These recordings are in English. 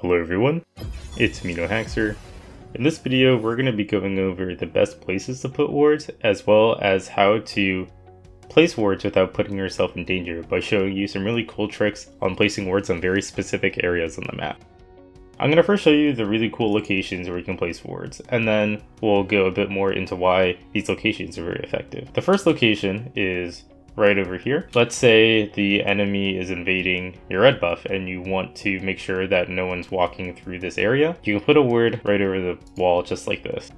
Hello everyone, it's MinoHaxer. In this video, we're going to be going over the best places to put wards, as well as how to place wards without putting yourself in danger by showing you some really cool tricks on placing wards on very specific areas on the map. I'm going to first show you the really cool locations where you can place wards, and then we'll go a bit more into why these locations are very effective. The first location is right over here. Let's say the enemy is invading your red buff and you want to make sure that no one's walking through this area. You can put a ward right over the wall just like this.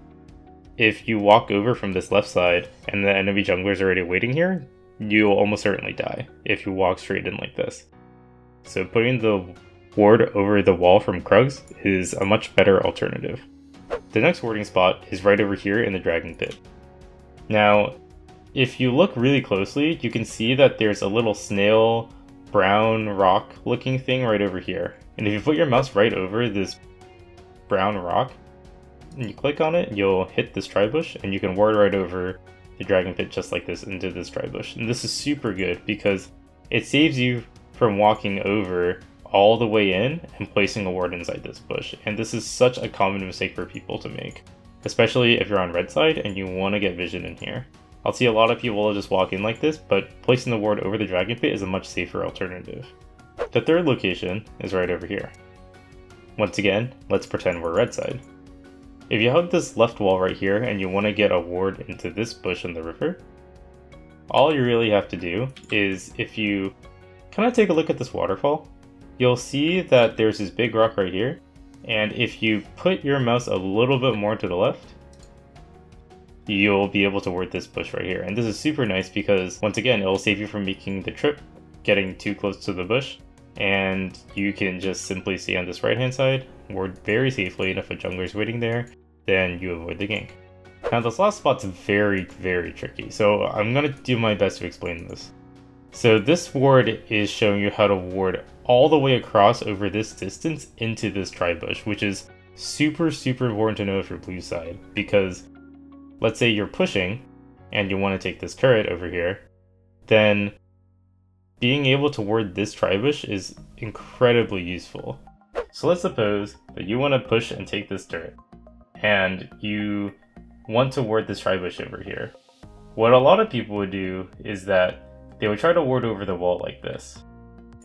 If you walk over from this left side and the enemy jungler is already waiting here, you'll almost certainly die if you walk straight in like this. So putting the ward over the wall from Krugs is a much better alternative. The next warding spot is right over here in the Dragon Pit. Now, if you look really closely, you can see that there's a little snail brown rock looking thing right over here. And if you put your mouse right over this brown rock, and you click on it, you'll hit this dry bush and you can ward right over the dragon pit just like this into this dry bush. And this is super good because it saves you from walking over all the way in and placing a ward inside this bush. And this is such a common mistake for people to make, especially if you're on red side and you want to get vision in here. I'll see a lot of people just walk in like this, but placing the ward over the dragon pit is a much safer alternative. The third location is right over here. Once again, let's pretend we're red side. If you hug this left wall right here and you want to get a ward into this bush in the river, all you really have to do is if you kind of take a look at this waterfall, you'll see that there's this big rock right here. And if you put your mouse a little bit more to the left, you'll be able to ward this bush right here. And this is super nice because, once again, it will save you from making the trip, getting too close to the bush, and you can just simply stay on this right hand side, ward very safely, and if a jungler is waiting there, then you avoid the gank. Now this last spot's very, very tricky, so I'm gonna do my best to explain this. So this ward is showing you how to ward all the way across over this distance into this tri bush, which is super, super important to know if you're blue side, because let's say you're pushing and you want to take this turret over here, then being able to ward this tribush is incredibly useful. So let's suppose that you want to push and take this turret, and you want to ward this tribush over here. What a lot of people would do is that they would try to ward over the wall like this.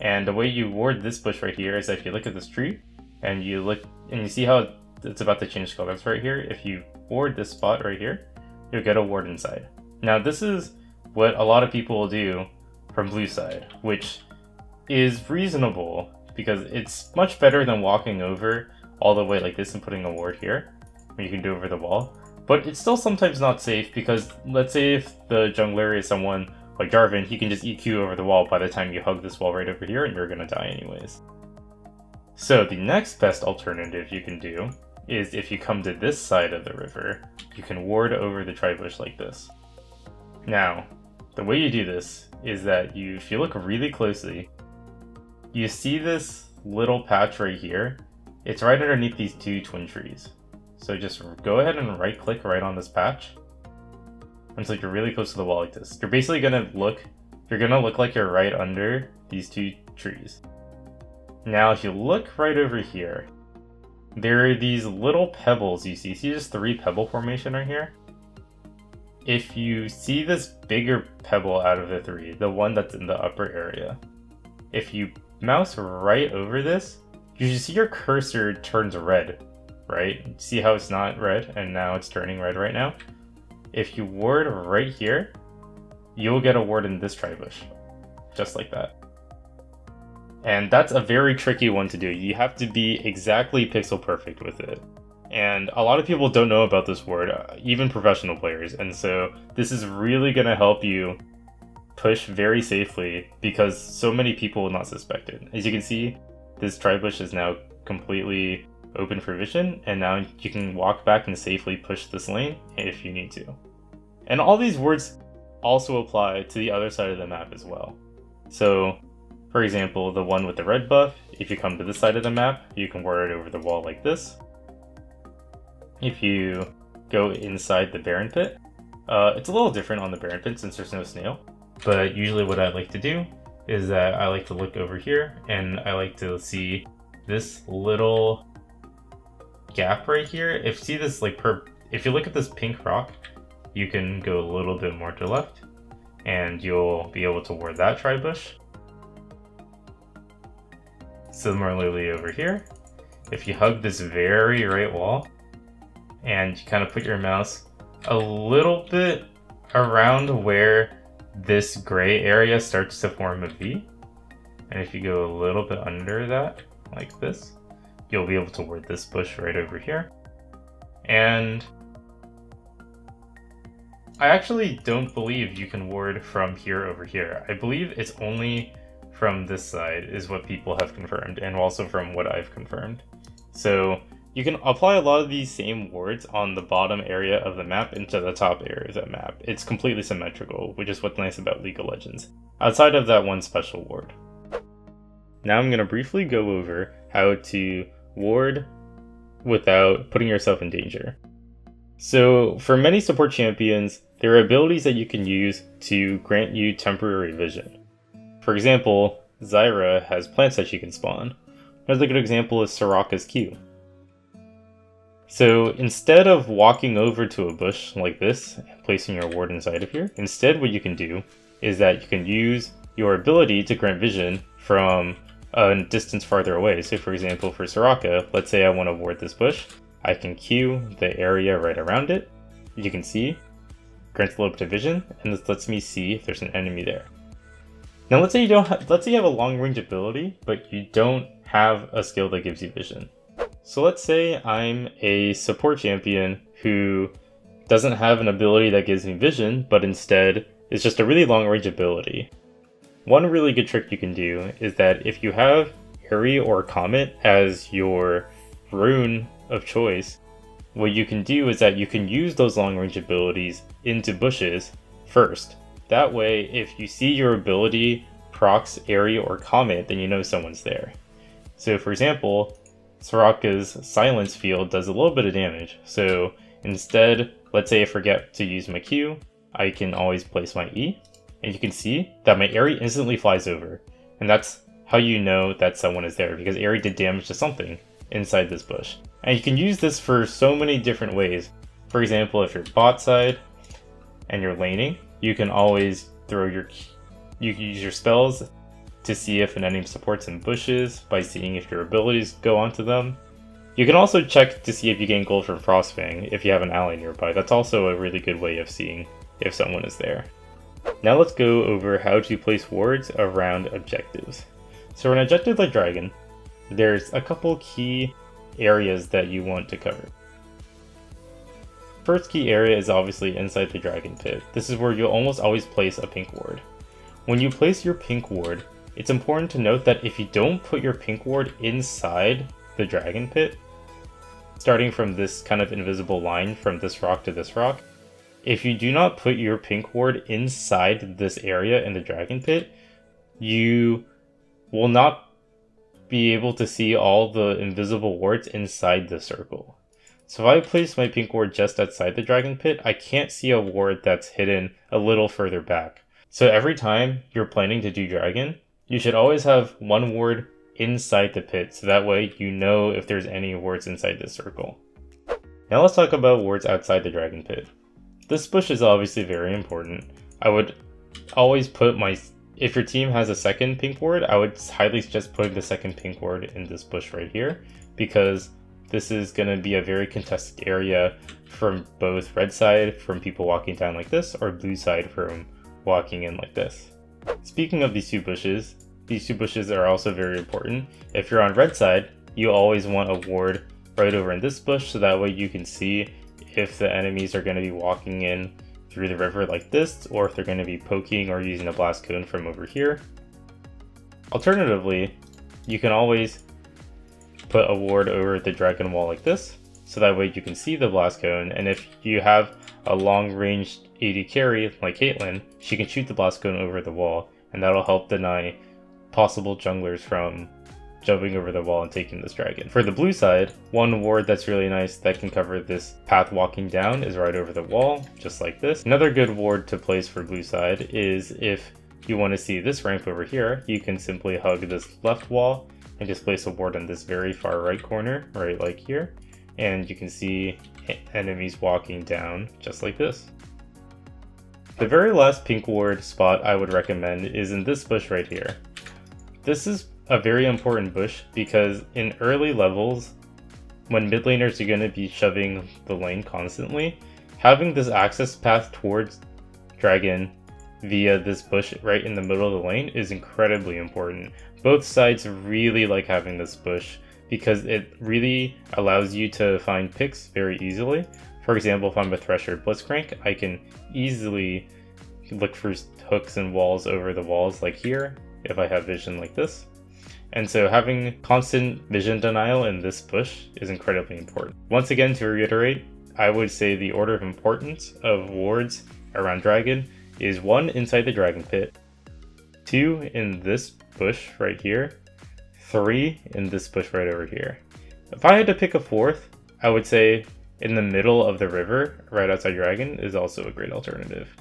And the way you ward this bush right here is if you look at this tree, and you look and you see how it's about to change colors right here. If you ward this spot right here, you'll get a ward inside. Now this is what a lot of people will do from blue side, which is reasonable because it's much better than walking over all the way like this and putting a ward here, you can do over the wall. But it's still sometimes not safe because let's say if the jungler is someone like Jarvan, he can just EQ over the wall by the time you hug this wall right over here and you're gonna die anyways. So the next best alternative you can do is if you come to this side of the river, you can ward over the tribush like this. Now, the way you do this is that you, if you look really closely, you see this little patch right here. It's right underneath these two twin trees. So just go ahead and right click right on this patch. Until you're really close to the wall like this. You're basically gonna look, you're gonna look like you're right under these two trees. Now if you look right over here, there are these little pebbles you see. See this three pebble formation right here? If you see this bigger pebble out of the three, the one that's in the upper area, if you mouse right over this, you should see your cursor turns red, right? See how it's not red and now it's turning red right now? If you ward right here, you'll get a ward in this tribush, just like that. And that's a very tricky one to do. You have to be exactly pixel perfect with it. And a lot of people don't know about this ward, uh, even professional players. And so this is really going to help you push very safely because so many people will not suspect it. As you can see, this tribush is now completely open for vision, and now you can walk back and safely push this lane if you need to. And all these words also apply to the other side of the map as well. So for example, the one with the red buff, if you come to this side of the map, you can ward it over the wall like this. If you go inside the Baron Pit, uh, it's a little different on the Baron Pit since there's no snail. But usually what I like to do is that I like to look over here and I like to see this little gap right here, if you see this like per, if you look at this pink rock, you can go a little bit more to the left and you'll be able to ward that tribush. Similarly over here, if you hug this very right wall and you kind of put your mouse a little bit around where this gray area starts to form a V, and if you go a little bit under that, like this, you'll be able to ward this bush right over here. And I actually don't believe you can ward from here over here. I believe it's only from this side is what people have confirmed, and also from what I've confirmed. So you can apply a lot of these same wards on the bottom area of the map into the top area of the map. It's completely symmetrical, which is what's nice about League of Legends, outside of that one special ward. Now I'm going to briefly go over how to ward without putting yourself in danger. So for many support champions, there are abilities that you can use to grant you temporary vision. For example, Zyra has plants that she can spawn. Another good example is Soraka's Q. So instead of walking over to a bush like this and placing your ward inside of here, instead what you can do is that you can use your ability to grant vision from a distance farther away. So for example, for Soraka, let's say I want to ward this bush, I can Q the area right around it. You can see, grants a little bit of vision, and this lets me see if there's an enemy there. Now let's say you don't have, let's say you have a long range ability, but you don't have a skill that gives you vision. So let's say I'm a support champion who doesn't have an ability that gives me vision, but instead is just a really long range ability. One really good trick you can do is that if you have Aery or Comet as your rune of choice, what you can do is that you can use those long range abilities into bushes first. That way, if you see your ability procs Aery or Comet, then you know someone's there. So for example, Soraka's Silence Field does a little bit of damage, so instead, let's say I forget to use my Q, I can always place my E, and you can see that my Aery instantly flies over. And that's how you know that someone is there, because Aery did damage to something inside this bush. And you can use this for so many different ways. For example, if you're bot side and you're laning, you can always throw your you can use your spells to see if an enemy supports in bushes by seeing if your abilities go onto them. You can also check to see if you gain gold from Frostfang if you have an ally nearby. That's also a really good way of seeing if someone is there. Now let's go over how to place wards around objectives. So for an objective like Dragon, there's a couple key areas that you want to cover. First key area is obviously inside the Dragon Pit. This is where you'll almost always place a pink ward. When you place your pink ward, it's important to note that if you don't put your pink ward inside the Dragon Pit, starting from this kind of invisible line from this rock to this rock, if you do not put your pink ward inside this area in the dragon pit, you will not be able to see all the invisible wards inside the circle. So if I place my pink ward just outside the dragon pit, I can't see a ward that's hidden a little further back. So every time you're planning to do dragon, you should always have one ward inside the pit, so that way you know if there's any wards inside the circle. Now let's talk about wards outside the dragon pit. This bush is obviously very important. I would always put my... If your team has a second pink ward, I would highly suggest putting the second pink ward in this bush right here, because this is going to be a very contested area from both red side from people walking down like this, or blue side from walking in like this. Speaking of these two bushes, these two bushes are also very important. If you're on red side, you always want a ward right over in this bush so that way you can see if the enemies are going to be walking in through the river like this, or if they're going to be poking or using a blast cone from over here. Alternatively, you can always put a ward over the dragon wall like this, so that way you can see the blast cone, and if you have a long range AD carry like Caitlyn, she can shoot the blast cone over the wall, and that'll help deny possible junglers from jumping over the wall and taking this dragon. For the blue side, one ward that's really nice that can cover this path walking down is right over the wall, just like this. Another good ward to place for blue side is if you want to see this ramp over here, you can simply hug this left wall and just place a ward on this very far right corner, right like here, and you can see enemies walking down just like this. The very last pink ward spot I would recommend is in this bush right here. This is a very important bush because in early levels, when mid laners are going to be shoving the lane constantly, having this access path towards Dragon via this bush right in the middle of the lane is incredibly important. Both sides really like having this bush because it really allows you to find picks very easily. For example, if I'm a Thresh or Blitzcrank, I can easily look for hooks and walls over the walls like here, if I have vision like this. And so having constant vision denial in this bush is incredibly important. Once again, to reiterate, I would say the order of importance of wards around dragon is one inside the dragon pit, two in this bush right here, three in this bush right over here. If I had to pick a fourth, I would say in the middle of the river, right outside Dragon, is also a great alternative.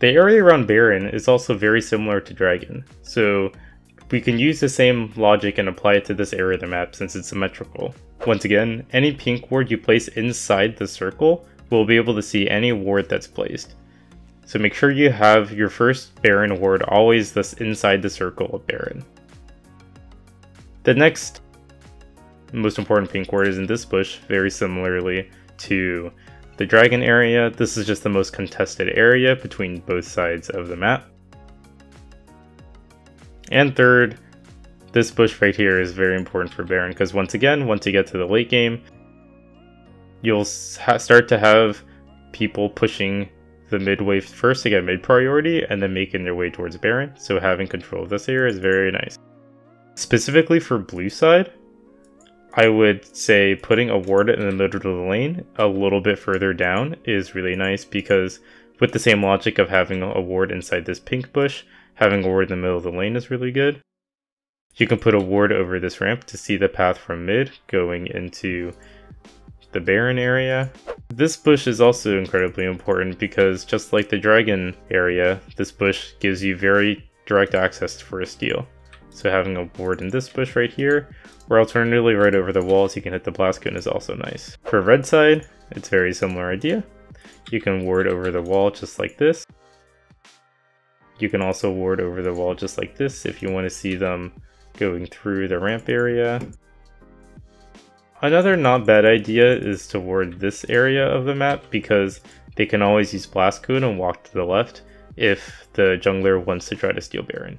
The area around Baron is also very similar to Dragon, so we can use the same logic and apply it to this area of the map since it's symmetrical. Once again, any pink ward you place inside the circle will be able to see any ward that's placed. So make sure you have your first Baron ward always this inside the circle of Baron. The next most important pink ward is in this bush, very similarly to the dragon area. This is just the most contested area between both sides of the map. And third, this bush right here is very important for Baron because once again, once you get to the late game, you'll start to have people pushing the mid wave first to get mid priority and then making their way towards Baron. So having control of this area is very nice. Specifically for blue side, I would say putting a ward in the middle of the lane a little bit further down is really nice because with the same logic of having a ward inside this pink bush, having a ward in the middle of the lane is really good. You can put a ward over this ramp to see the path from mid going into the Baron area. This bush is also incredibly important because just like the Dragon area, this bush gives you very direct access for a steal. So having a ward in this bush right here, or alternatively right over the walls you can hit the blast cone is also nice. For red side, it's very similar idea. You can ward over the wall just like this. You can also ward over the wall just like this if you want to see them going through the ramp area. Another not bad idea is to ward this area of the map because they can always use Blast Cone and walk to the left if the jungler wants to try to steal Baron.